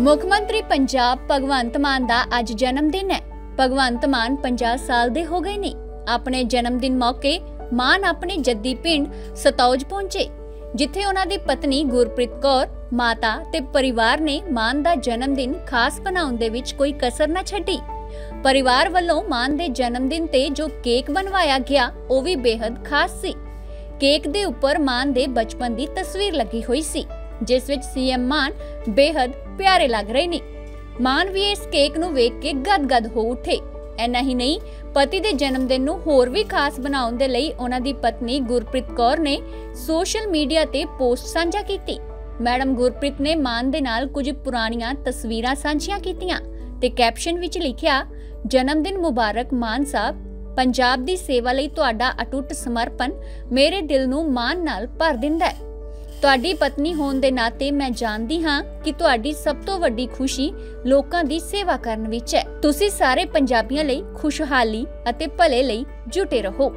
ਮੁੱਖ ਮੰਤਰੀ ਪੰਜਾਬ ਭਗਵੰਤ ਮਾਨ ਦਾ ਅੱਜ ਜਨਮ ਦਿਨ ਹੈ। ਭਗਵੰਤ ਮਾਨ 50 ਸਾਲ ਦੇ ਹੋ ਗਏ ਨੇ। ਆਪਣੇ ਜਨਮ ਦਿਨ ਮੌਕੇ ਮਾਨ ਆਪਣੇ ਜੱਦੀ ਪਿੰਡ ਸਤੌਜ ਪਹੁੰਚੇ, ਜਿੱਥੇ ਉਹਨਾਂ ਦੀ ਪਤਨੀ ਗੁਰਪ੍ਰੀਤ ਕੌਰ, ਮਾਤਾ ਤੇ ਪਰਿਵਾਰ ਨੇ ਮਾਨ ਦਾ ਜਨਮ ਦਿਨ ਖਾਸ ਬਣਾਉਣ ਦੇ ਵਿੱਚ ਕੋਈ ਕਸਰ ਨਾ ਛੱਡੀ। ਪਰਿਵਾਰ ਵੱਲੋਂ ਮਾਨ ਦੇ ਜਨਮ ਦਿਨ ਤੇ ਜੋ ਕੇਕ ਬਣਵਾਇਆ ਗਿਆ, ਉਹ ਵੀ ਬੇहद ਖਾਸ ਸੀ। ਕੇਕ ਦੇ ਉੱਪਰ ਮਾਨ ਦੇ ਬਚਪਨ ਦੀ ਤਸਵੀਰ ਲੱਗੀ ਹੋਈ ਸੀ। ਜਿਸ ਵਿੱਚ ਸੀਐਮ ਮਾਨ ਬੇहद ਪਿਆਰੇ ਲੱਗ ਰਹੇ ਨੇ। ਮਾਨ ਵੀ ਇਸ ਕੇਕ ਨੂੰ ਵੇਖ ਕੇ ਗਦਗਦ ਹੋ ਉੱਠੇ। ਐਨਾ ਹੀ ਨਹੀਂ, ਪਤੀ ਦੇ ਜਨਮ ਦਿਨ ਨੂੰ ਹੋਰ ਵੀ ਖਾਸ ਬਣਾਉਣ ਦੇ ਲਈ ਉਹਨਾਂ ਦੀ ਪਤਨੀ ਗੁਰਪ੍ਰੀਤ ਕੌਰ ਨੇ ਸੋਸ਼ਲ ਮੀਡੀਆ ਤੇ ਪੋਸਟ ਸਾਂਝਾ ਕੀਤੀ। ਮੈਡਮ ਗੁਰਪ੍ਰੀਤ ਨੇ ਮਾਨ ਦੇ ਨਾਲ ਕੁਝ ਪੁਰਾਣੀਆਂ ਤਸਵੀਰਾਂ ਸਾਂਝੀਆਂ ਕੀਤੀਆਂ ਤੇ ਕੈਪਸ਼ਨ ਵਿੱਚ ਲਿਖਿਆ, ਜਨਮ ਦਿਨ ਮੁਬਾਰਕ ਮਾਨ ਸਾਹਿਬ, ਪੰਜਾਬ ਦੀ ਸੇਵਾ ਲਈ ਤੁਹਾਡਾ ਅਟੁੱਟ ਸਮਰਪਣ ਮੇਰੇ ਦਿਲ ਨੂੰ ਮਾਨ ਨਾਲ ਭਰ ਦਿੰਦਾ ਹੈ। ਤੁਹਾਡੀ ਪਤਨੀ ਹੋਣ ਦੇ ਨਾਤੇ ਮੈਂ ਜਾਣਦੀ ਹਾਂ ਕਿ ਤੁਹਾਡੀ ਸਭ ਤੋਂ ਵੱਡੀ ਖੁਸ਼ੀ ਲੋਕਾਂ ਦੀ ਸੇਵਾ ਕਰਨ ਵਿੱਚ ਹੈ। ਤੁਸੀਂ ਸਾਰੇ ਪੰਜਾਬੀਆਂ ਲਈ ਖੁਸ਼ਹਾਲੀ ਅਤੇ ਭਲੇ ਲਈ ਜੁਟੇ ਰਹੋ।